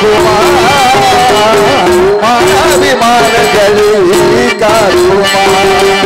कुमार माया विमान गली का कुमार।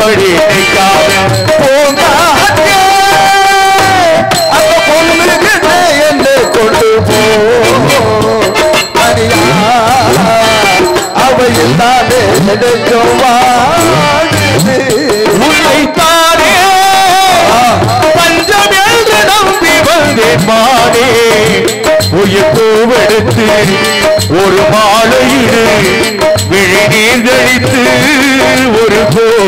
மயக்கும்படி நிற்காதே போங்காத்தே அந்த பொண்ணுக்கு என்று கொண்டு போ. அடியா அவையில் தானே நெடுக்கும் வாழுது உன்னைத்தானே பஞ்சம் என்று நம்பி வந்தேன் மானே. உயிர் பூவெடுத்து ஒரு மாலையிடு விழிநீர் தெளித்து ஒரு கோடமிடு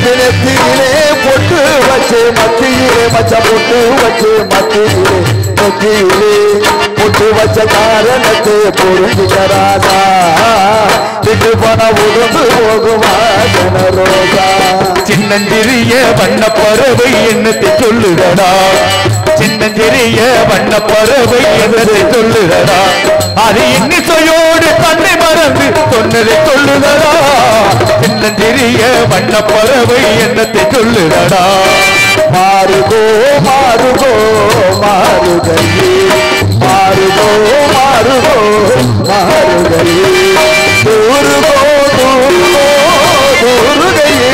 உன்னதத்திலே பொட்டு வச்சு மத்தியிலே மச்ச பொட்டு வச்சு மத்தியிலே மத்தியிலே பொட்டு வச்ச காரணத்தை புரிஞ்சுக்கிறாதா? விட்டு போன உடம்பு போகுமா ஜனரோகா சின்னஞ்சிறிய வண்ண பறவை என்னத்தை சொல்லுடா சின்னஞ்சிறிய வண்ண பறவை என்னத்தை சொல்லுடா அது இன்னிசையோடு தன்னை மறந்து சொன்னதை சொல்லுதடா சின்னஞ்சிறிய வண்ண பறவை என்னத்தை சொல்லுதடா? மாறுகோ மாறுகோ மாறுகையே மாறுகோ மாறுகோ மாறுகையே தூருகோ தூருகோ தூருகையே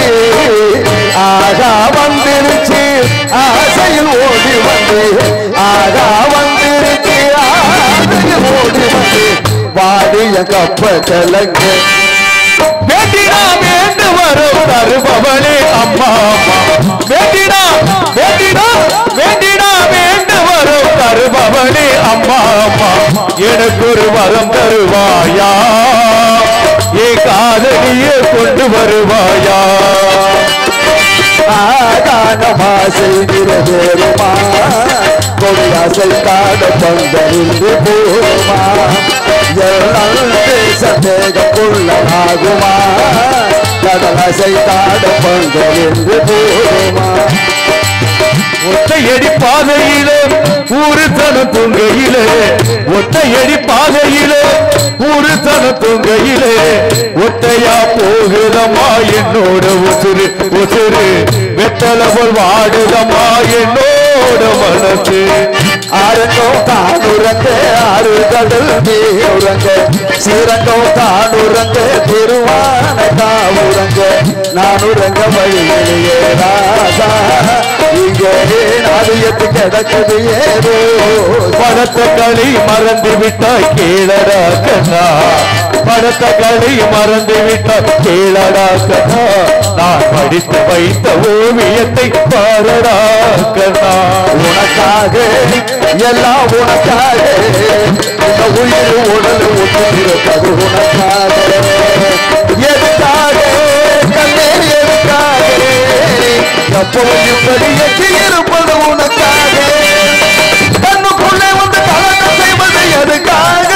ஆகா வந்திருச்சு ஆசையில் ஓடி வந்து. ஆகா வந்திருச்சு ஆசையில் ஓடி வந்து. வாடிய கப்ப கலங்க. வேண்டினா வேண்டு வரும் தருபவனே அம்மா. வேண்டினா வேண்டினா வேண்டினா வேண்டு வரும் தருபவனே அம்மா அம்மா. எனக்கு ஒரு வரம் தருவாயா? ஏ காதலியே கொண்டு வருவாயா? ஆகானமா செய்திருமா கொடியாசை காட பந்தறிந்து போமா? எல்லாம் சந்தேகக்குள்ளனாகுமா கடலாசை காட என்று போதுமா ஒத்தையடி பாதையிலே ஊரு தன துங்கையிலே ஒத்தையடி பாதையிலே ஊரு தன துங்கையிலே ஒத்தையா போகுதம்மா என்னோட உசுறு உசுறு. வெத்தல போல் வாடுதம்மா என்னோட மனசு. ஆரங்கம் தான் தானுரங்க ஆறு கடல் நீருரங்க சீரங்கம் தான் நான் உறங்க வழியிலேயே ராசா இங்கே நாதியத்து கிடக்குது ஏதோ படத்த களி மறந்து விட்டாய் கீழடா கண்ணா. படத்த களி மறந்து விட்டாய் கீழடா கண்ணா. நான் படித்து வைத்த ஓவியத்தை பாரடா கண்ணா. உனக்காக எல்லாம் உனக்காக. உயிர் உடல் ஒன்று உனக்காக. எப்பவும் இப்படி எட்டி உனக்காக. கண்ணுக்குள்ளே வந்து கலக்கம் செய்வது எதுக்காக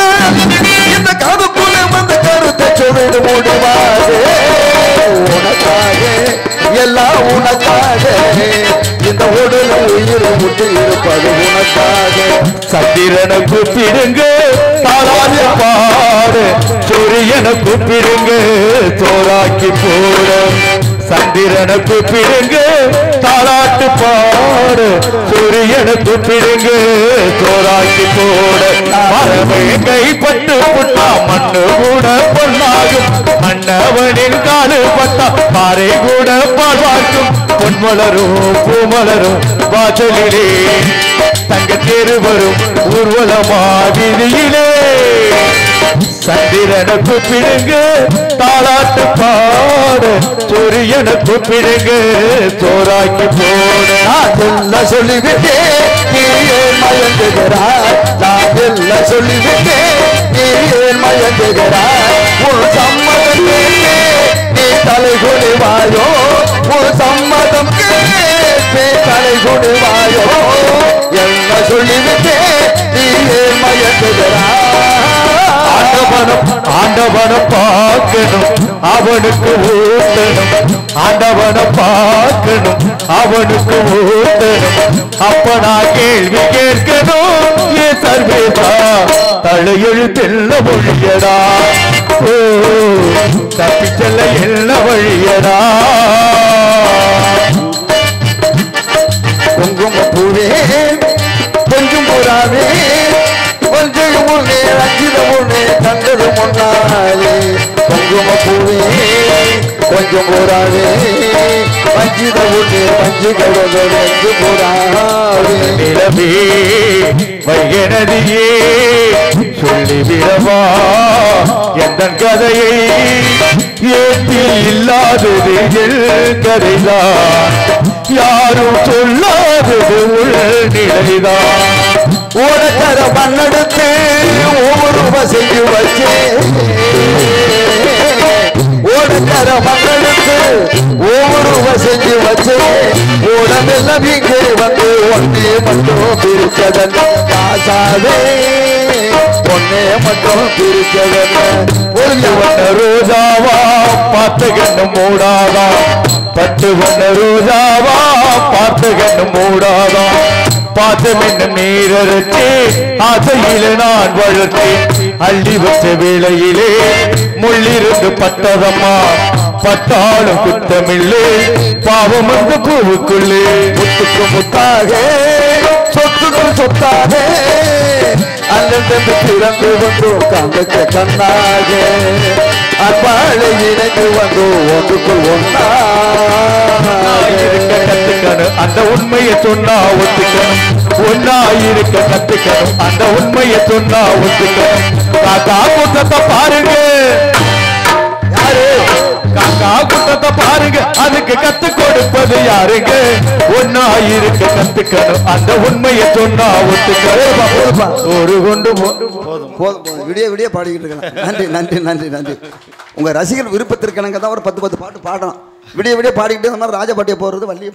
இந்த காதுக்குள்ளே வந்து கருத்தை சொல்லிடு முடிவாக உனக்காக எல்லாம் உனக்காக. இந்த உடல் உயிர் விட்டு இருப்பது உனக்காக. சந்திரனை கூப்பிடுங்க தாளாதி பாடு சூரியனை கூப்பிடுங்க தோராக்கி போட. சந்திரனுக்கு பிடுங்கு தாளாட்டு பாடு. சூரியனுக்கு பிடுங்கு தோராக்கி போட. மரபை கைப்பட்டு புட்டா மண்ணு கூட பொன்னாகும் மன்னவனின் காலு பட்டா பாறை கூட பாழ்வாக்கும் பொன்மலரும் பூமலரும் வாசலிலே. தங்க தேரு வரும் ஊர்வலமா வீதியிலே சந்திர சூரியனை தாளாட்டு பாடு. சூரியனை கூப்பிடுங்க சோறாக்கி போன சொல்லிவிட்டேன் நீ நான் எல்லாம் சொல்லிவிட்டேன் நீ ஏன் மயங்குகிறாய்? உன் சம்மதம் நீ தலை குனிவாயோ உன் சம்மதம் கேட்டு தலை குனிவாயோ என்ன சொல்லிவிட்டேன் நீ ஏன் மயங்குகிறாய்? ஆண்டவனம் ஆண்டவனை பார்க்கணும். அவனுக்கு ஊட்டணும் ஆண்டவனை பார்க்கணும் அவனுக்கு ஊட்டணும். அப்ப நான் கேள்வி கேட்கணும் ஏ சர்வேதா தலையெழுத்தெல்ல மொழியடா ஓ தப்பிச்செல்ல என்ன வழியடா. புறாவே அஞ்சித முன்னே கடவு அஞ்சு புறாவே நிலவே வைகனதியே சொல்லிவிடவா எந்த கதையை? ஏற்றி இல்லாதது கதைதான். யாரும் சொல்லாதது உள் நிலைதான். ஓடக்கர மண்ணெடுத்து ஒவ்வொரு வசைக்கு வச்சே கொடுக்கிற மக்களுக்கு ஒவ்வொரு செஞ்சு வச்சு ஓடமெல்லாம் இங்கே வந்து ஒன்றே மட்டும் பிரிச்சதன் காசாவே ஒன்னே மட்டும் பிரிச்சதன் ஒரு வண்ண ரோஜாவா பார்த்து கண்டு மூடாதா. பட்டு வண்ண ரோஜாவா பார்த்து கண்டு மூடாதான் பாசம் என்ன நீரச்சு ஆசையில நான் வளர்த்தேன் அள்ளி வச்ச வேளையிலே முள்ளிருந்து பட்டதம்மா. பட்டாலும் குத்தமில்லே பாவம் அந்த பூவுக்குள்ளே. முத்துக்கு முத்தாக சொத்துக்கும் சொத்தாக. அண்ணன் பிறந்து வந்து கண்ணுக்கு கண்ணாக. அன்பாளை இணைந்து வந்து ஒன்றுக்குள் இருக்க அந்த உண்மையை சொன்னா ஒத்துக்கணும். ஒன்னா இருக்க கத்துக்கணும். அந்த உண்மையை சொன்னா ஒத்துக்கணும். காக்கா கூட்டத்தை பாருங்க. யாரு? காக்கா கூட்டத்தை பாருங்க. அதுக்கு கத்து கொடுப்பது யாருங்க? ஒன்னா இருக்க கத்துக்கணும். அந்த உண்மையை சொன்னா ஒத்துக்கணும். ஒரு கொண்டு போதும் விடிய விடிய பாடிக்கிட்டு இருக்கேன் நன்றி நன்றி நன்றி நன்றி. உங்க ரசிகர் விருப்பத்திற்கு தான் ஒரு பத்து பத்து பாட்டு பாடலாம். விடிய விடிய பாடிக்கிட்டே இந்த மாதிரி ராஜபாட்டியை போடுறது வள்ளியை